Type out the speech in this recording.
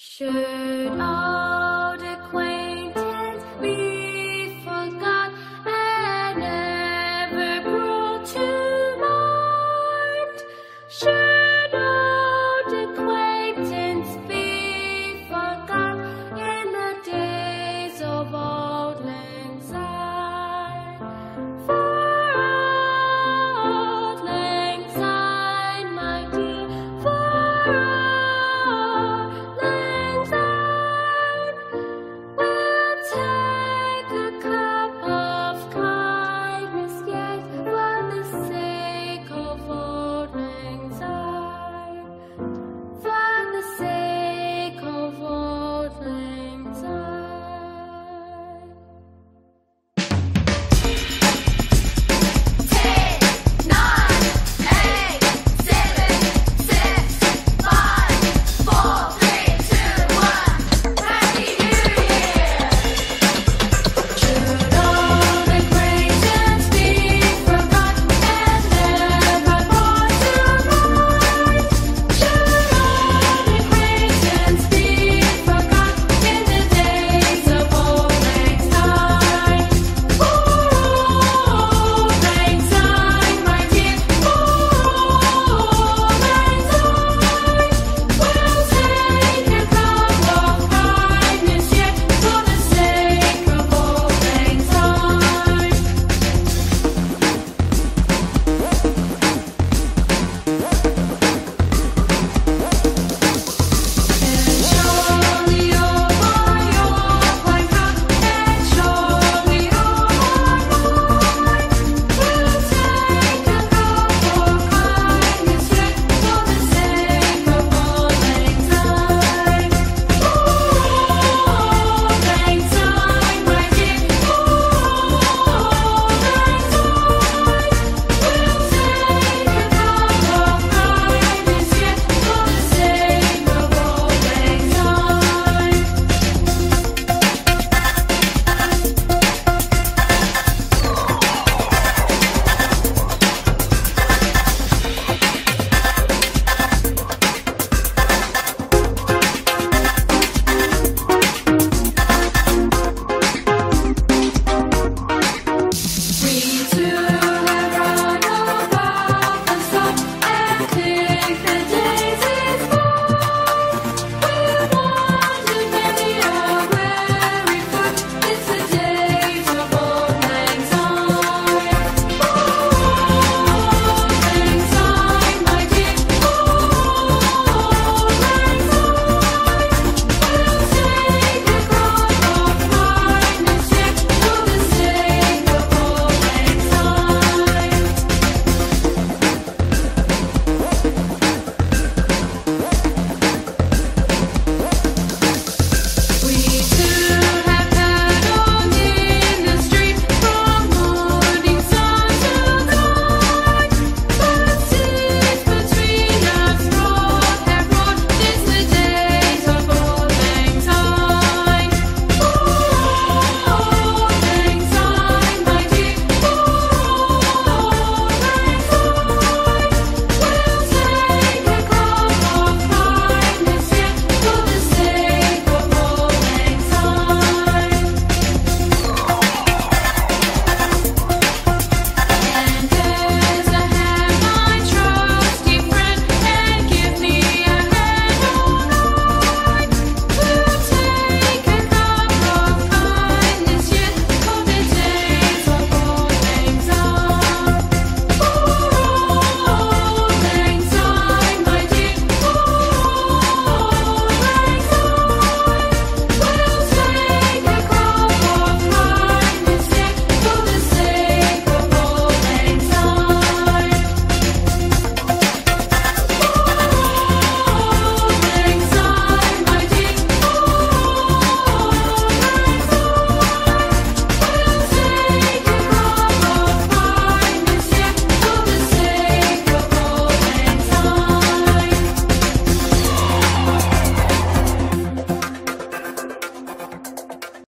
Should I